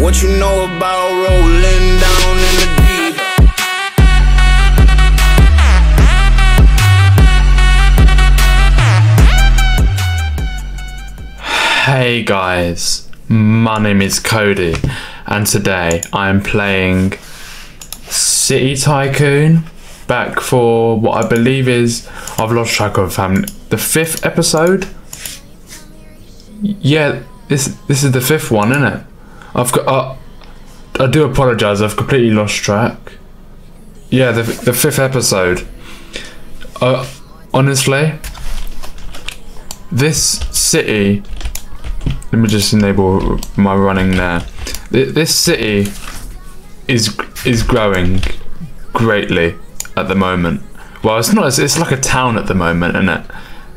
What you know about rolling down in the deep? Hey guys, my name is Cody, and today I am playing City Tycoon back for what I believe is I've lost track of um, the fifth episode. Yeah, this this is the fifth one, isn't it? I've got. Uh, I do apologize. I've completely lost track. Yeah, the the fifth episode. Uh, honestly, this city let me just enable my running there. This city is is growing greatly at the moment. Well, it's not. It's like a town at the moment, isn't it?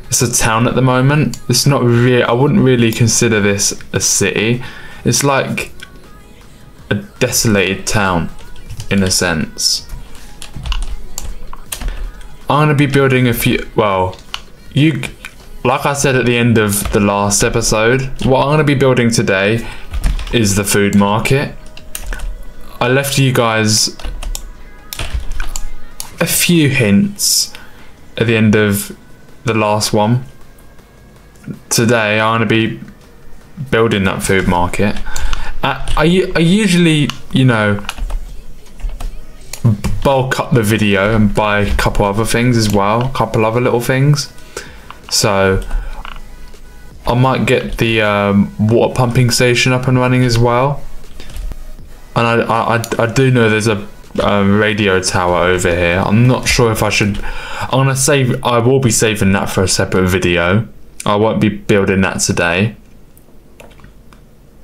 It's a town at the moment. It's not really. I wouldn't really consider this a city. It's like a desolated town, in a sense. I'm gonna be building a few. Well, you like I said at the end of the last episode, what I'm to be building today is the food market. I left you guys a few hints at the end of the last one. Today I'm to be building that food market. I, I, I usually, you know, bulk up the video and buy a couple other things as well, a couple other little things. So I might get the um, water pumping station up and running as well. And I, I, I do know there's a um, radio tower over here. I'm not sure if I should. I'm gonna save. I will be saving that for a separate video. I won't be building that today.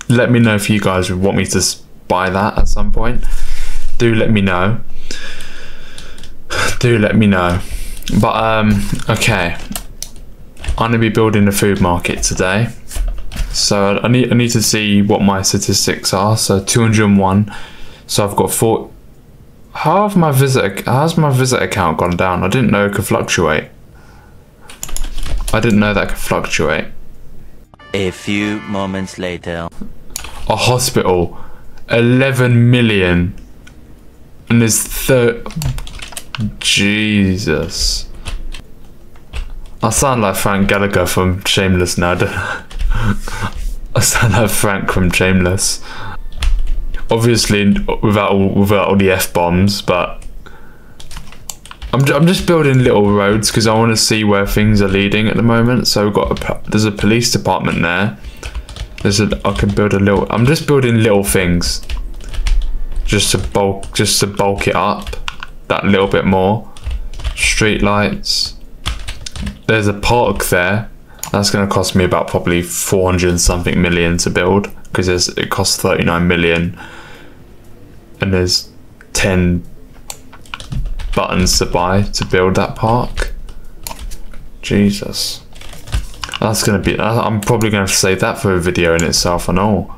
Let me know if you guys would want me to buy that at some point. Do let me know. Do let me know. But um, okay. I'm going to be building a food market today. So I need I need to see what my statistics are. So 201. So I've got four. How have my visit? How's my visit account gone down? I didn't know it could fluctuate. I didn't know that could fluctuate. A few moments later. A hospital, 11 million, and there's third. Jesus. I sound like Frank Gallagher from Shameless now. I sound like Frank from Shameless. Obviously, without all, without all the f bombs, but I'm I'm just building little roads because I want to see where things are leading at the moment. So we've got a, there's a police department there. I can build a little. I'm just building little things, just to bulk just to bulk it up that little bit more. Street lights there's a park there. That's going to cost me about probably 400 something million to build because it costs 39 million and there's 10 buttons to buy to build that park. Jesus. That's going to be, I'm probably going to have to save that for a video in itself and all.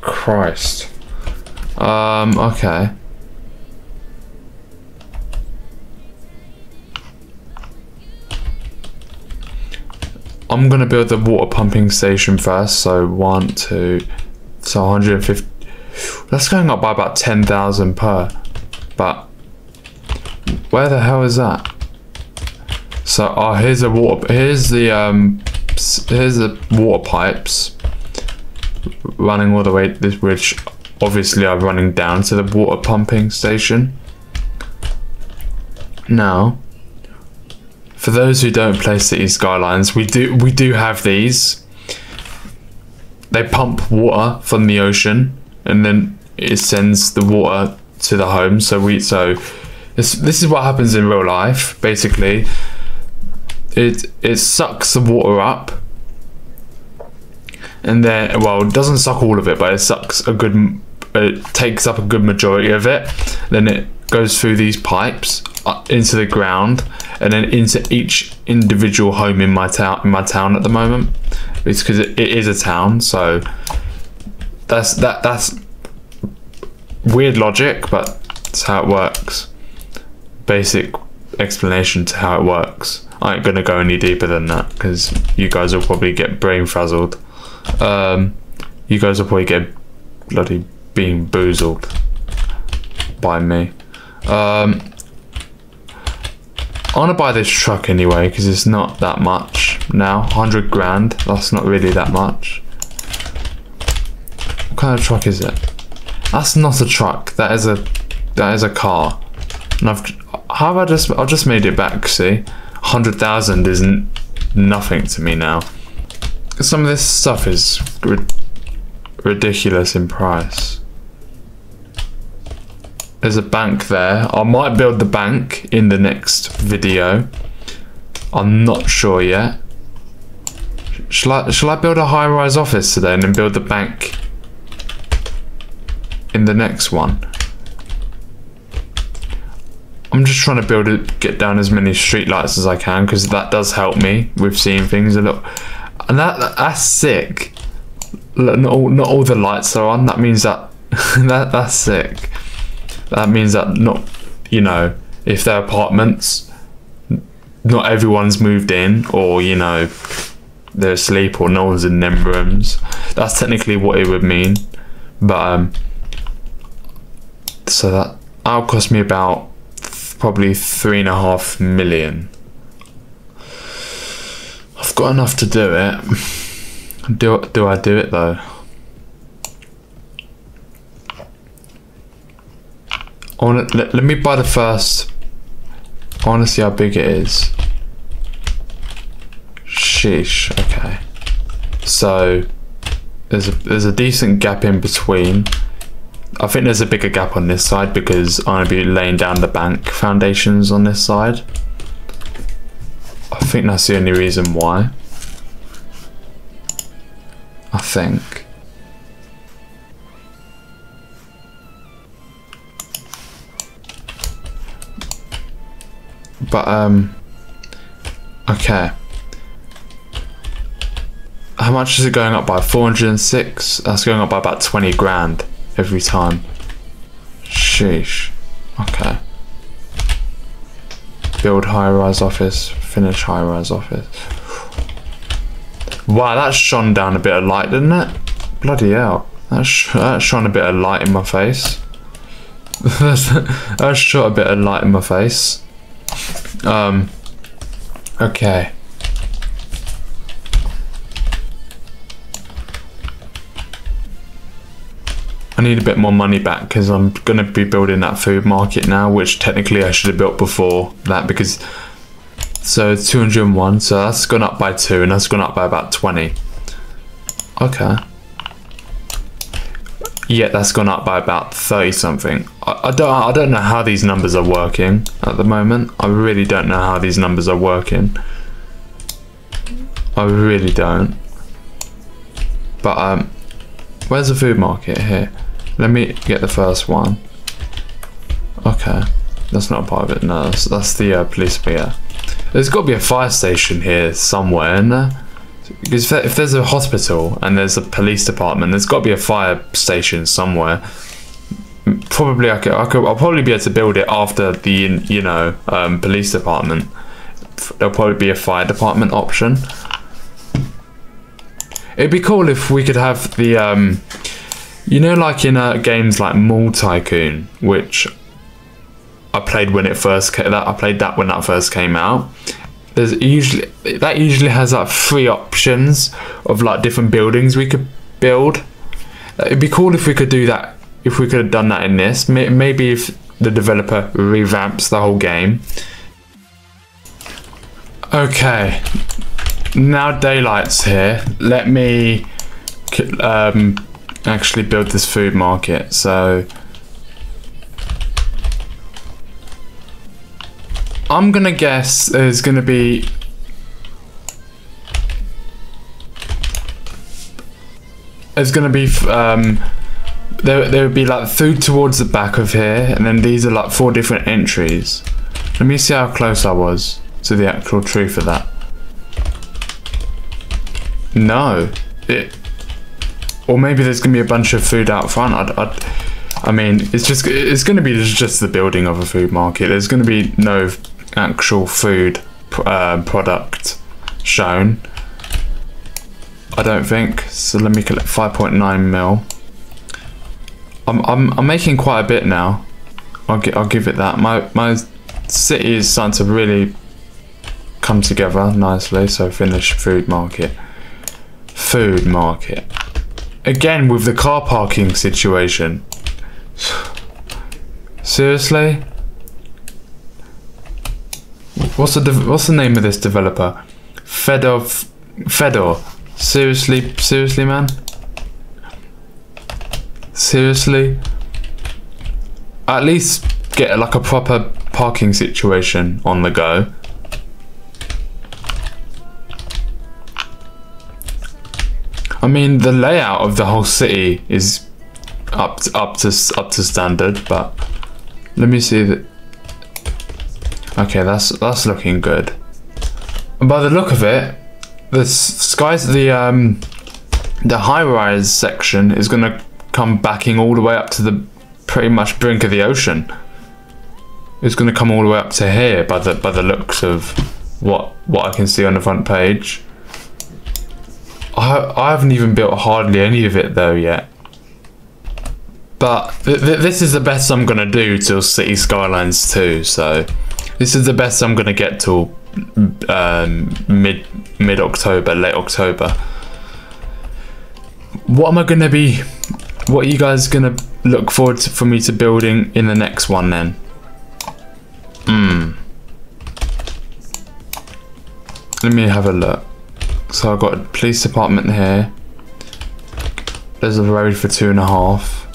Christ. Um, okay. I'm gonna build the water pumping station first. So one, two, so 150. That's going up by about 10,000 per. But where the hell is that? So oh, here's a water. Here's the um. Here's the water pipes running all the way. This which obviously are running down to the water pumping station. Now for those who don't play City Skylines, we do we do have these. They pump water from the ocean, and then it sends the water to the home. So we so this this is what happens in real life. Basically, it it sucks the water up, and then well, it doesn't suck all of it, but it sucks a good. It takes up a good majority of it. Then it goes through these pipes uh, into the ground and then into each individual home in my town in my town at the moment it's because it, it is a town so that's that that's weird logic but it's how it works basic explanation to how it works I ain't gonna go any deeper than that because you guys will probably get brain frazzled um, you guys will probably get bloody being boozled by me. Um, I want to buy this truck anyway because it's not that much now. 100 grand. That's not really that much. What kind of truck is it? That's not a truck. That is a that is a car. And I've how have I just I've just made it back. See, 100,000 isn't nothing to me now. Some of this stuff is rid- ridiculous in price. There's a bank there. I might build the bank in the next video. I'm not sure yet. Shall I, shall I build a high-rise office today and then build the bank in the next one? I'm just trying to build it, get down as many streetlights as I can because that does help me with seeing things a lot. And that that's sick. Not all, not all the lights are on. That means that that that's sick. That means that not, you know, if they're apartments, not everyone's moved in, or you know, they're asleep, or no one's in them rooms. That's technically what it would mean. But um, so that that'll cost me about probably three and a half million. I've got enough to do it. Do do I do it though? Want let, let me buy the first. I want to see how big it is. Sheesh. Okay. So there's a there's a decent gap in between. I think there's a bigger gap on this side because I'm gonna be laying down the bank foundations on this side. I think that's the only reason why. I think. But um okay. How much is it going up by? 406? That's going up by about 20 grand every time. Sheesh. Okay. Build high rise office, finish high rise office. Wow, that shone down a bit of light, didn't it? Bloody hell. That, sh- that shone a bit of light in my face. that shot a bit of light in my face. Um. Okay. I need a bit more money back because I'm going to be building that food market now, which technically I should have built before that because. So it's 201, so that's gone up by 2 and that's gone up by about 20. Okay. Yeah, that's gone up by about 30 something. I, I don't I don't know how these numbers are working at the moment. I really don't know how these numbers are working. I really don't. But um where's the food market here? Let me get the first one. Okay. That's not a part of it. No, that's, the uh, police yeah. There's got to be a fire station here somewhere, isn't there? Because if if there's a hospital and there's a police department, there's got to be a fire station somewhere. Probably I could, I could, I'll probably be able to build it after the, you know, um, police department. There'll probably be a fire department option. It'd be cool if we could have the, um, you know, like in uh, games like Mall Tycoon, which I played when it first came. That I played that when that first came out. There's usually that usually has like three options of like different buildings we could build. It'd be cool if we could do that. If we could have done that in this, May- maybe if the developer revamps the whole game. Okay, now daylight's here. Let me um, actually build this food market. So. I'm gonna guess there's gonna be there's gonna be um there there would be like food towards the back of here and then these are like four different entries. Let me see how close I was to the actual truth of that. No, it or maybe there's gonna be a bunch of food out front. I'd, I'd I mean, it's just it's going to be just the building of a food market. There's going to be no actual food uh, product shown. I don't think. So let me collect 5.9 mil. I'm, I'm, I'm making quite a bit now. I'll, gi- I'll give it that. My, my city is starting to really come together nicely. So finish food market. Food market. Again with the car parking situation. Seriously? What's the what's the name of this developer? Fedor Fedor. Seriously, seriously, man. Seriously. At least get like a proper parking situation on the go. I mean, the layout of the whole city is up to, up to up to standard, but let me see. Okay, that's that's looking good. And by the look of it, the skies the um the high rise section is gonna come backing all the way up to the pretty much brink of the ocean. It's gonna come all the way up to here by the by the looks of what what I can see on the front page. I I haven't even built hardly any of it though yet. But th- th- this is the best I'm gonna do till City Skylines 2, so this is the best I'm gonna get till um, mid mid October, late October. What am I gonna be? What are you guys gonna look forward to, for me to building in the next one then? Hmm. Let me have a look. So I've got a police department here. There's a road for two and a half.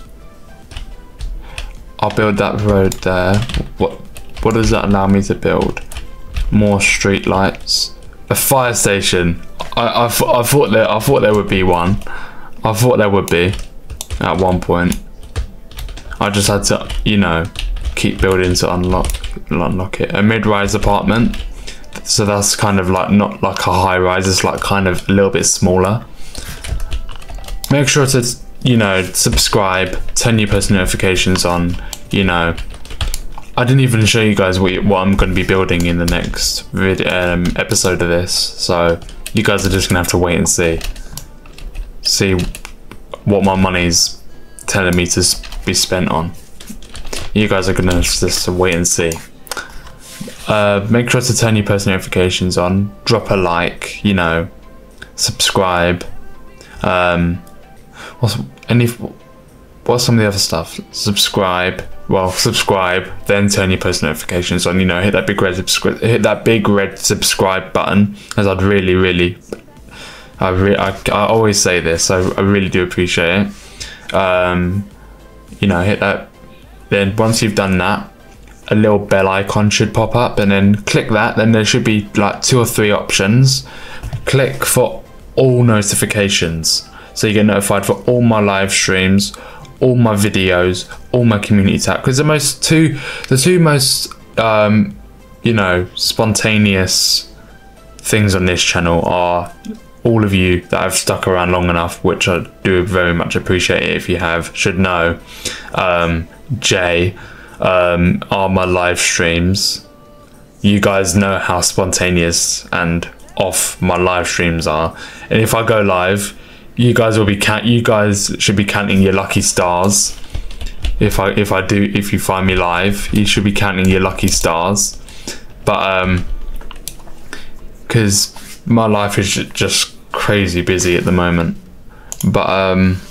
I'll build that road there. What what does that allow me to build? More street lights. A fire station. I, I, th- I thought there I thought there would be one. I thought there would be at one point. I just had to, you know, keep building to unlock unlock it. A mid-rise apartment. So that's kind of like not like a high rise, it's like kind of a little bit smaller. Make sure to, you know, subscribe, turn your post notifications on, you know. I didn't even show you guys what, what I'm going to be building in the next um, episode of this, so you guys are just going to have to wait and see. See what my money's telling me to be spent on. You guys are going to just wait and see. Uh, make sure to turn your post notifications on. Drop a like, you know, subscribe. Um, what's any? What's some of the other stuff? Subscribe. Well, subscribe, then turn your post notifications on. You know, hit that big red subscribe, hit that big red subscribe button, as I'd really, really, I re- I, I always say this. I, I really do appreciate it. Um, you know, hit that. Then once you've done that, a little bell icon should pop up and then click that then there should be like two or three options. Click for all notifications. So you get notified for all my live streams all my videos all my community tab because the most two the two most um you know spontaneous things on this channel are all of you that have stuck around long enough which i do very much appreciate it if you have should know. Um jay um, are my live streams. You guys know how spontaneous and off my live streams are, and if I go live, you guys will be count. You guys should be counting your lucky stars. If I if I do if you find me live, you should be counting your lucky stars. But um, because my life is just crazy busy at the moment. But um,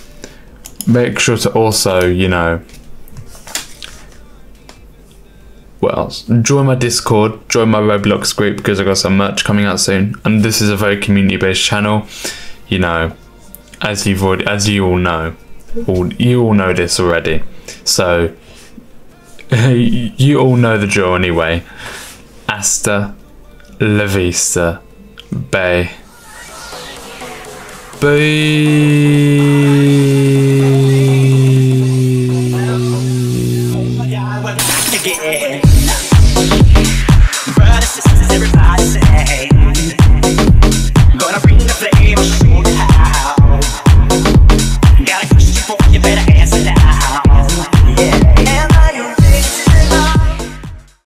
make sure to also you know what else? Join my Discord, join my Roblox group because I got some merch coming out soon. And this is a very community based channel. You know, as you've already, as you all know, all you all know this already. So you all know the drill anyway. Asta La Vista Bay. Bye.